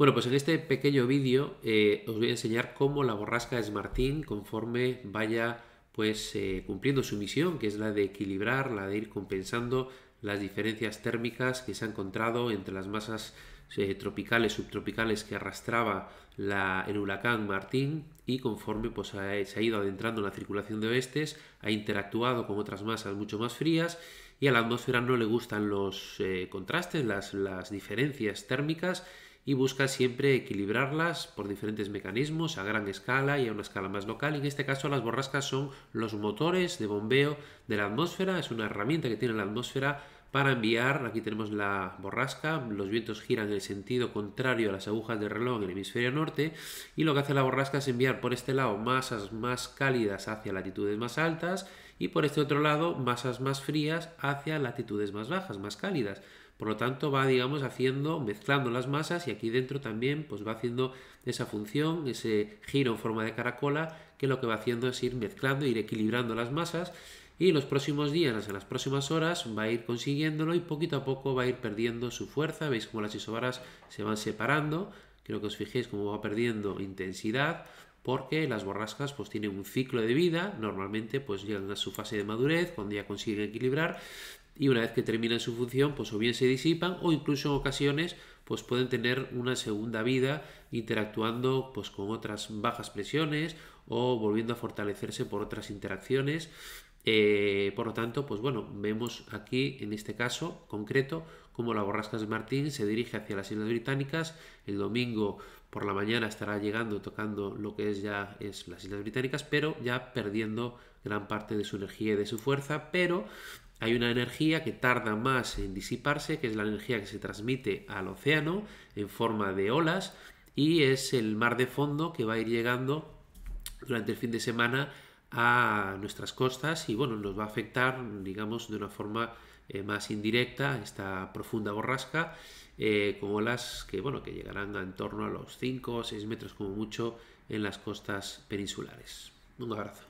Bueno, pues en este pequeño vídeo eh, os voy a enseñar cómo la borrasca es Martín conforme vaya pues eh, cumpliendo su misión, que es la de equilibrar, la de ir compensando las diferencias térmicas que se ha encontrado entre las masas eh, tropicales, subtropicales que arrastraba el huracán Martín y conforme pues, se ha ido adentrando en la circulación de oestes, ha interactuado con otras masas mucho más frías y a la atmósfera no le gustan los contrastes, las, las diferencias térmicas y busca siempre equilibrarlas por diferentes mecanismos a gran escala y a una escala más local. Y en este caso las borrascas son los motores de bombeo de la atmósfera, es una herramienta que tiene la atmósfera para enviar, aquí tenemos la borrasca, los vientos giran en el sentido contrario a las agujas del reloj en el hemisferio norte y lo que hace la borrasca es enviar por este lado masas más cálidas hacia latitudes más altas y por este otro lado masas más frías hacia latitudes más bajas, más cálidas. Por lo tanto, va, digamos, haciendo, mezclando las masas y aquí dentro también pues va haciendo esa función, ese giro en forma de caracola, que lo que va haciendo es ir mezclando, ir equilibrando las masas y los próximos días, en las próximas horas, va a ir consiguiéndolo y poquito a poco va a ir perdiendo su fuerza. Veis cómo las isobaras se van separando. Quiero que os fijéis cómo va perdiendo intensidad porque las borrascas pues tienen un ciclo de vida, normalmente pues llegan a su fase de madurez, cuando ya consiguen equilibrar, y una vez que terminan su función, pues o bien se disipan o incluso en ocasiones pues pueden tener una segunda vida interactuando pues con otras bajas presiones o volviendo a fortalecerse por otras interacciones. Eh, por lo tanto, pues bueno, vemos aquí en este caso concreto cómo la borrasca de Martín se dirige hacia las Islas Británicas. El domingo por la mañana estará llegando, tocando lo que es ya es las Islas Británicas, pero ya perdiendo gran parte de su energía y de su fuerza, pero hay una energía que tarda más en disiparse, que es la energía que se transmite al océano en forma de olas y es el mar de fondo que va a ir llegando durante el fin de semana a nuestras costas y bueno, nos va a afectar, digamos, de una forma eh, más indirecta esta profunda borrasca eh, con olas que, bueno, que llegarán a en torno a los 5 o 6 metros como mucho en las costas peninsulares. Un abrazo.